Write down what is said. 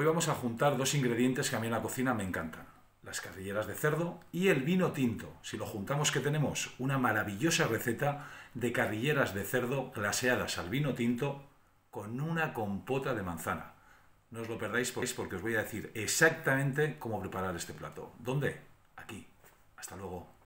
Hoy vamos a juntar dos ingredientes que a mí en la cocina me encantan. Las carrilleras de cerdo y el vino tinto. Si lo juntamos que tenemos una maravillosa receta de carrilleras de cerdo glaseadas al vino tinto con una compota de manzana. No os lo perdáis porque os voy a decir exactamente cómo preparar este plato. ¿Dónde? Aquí. Hasta luego.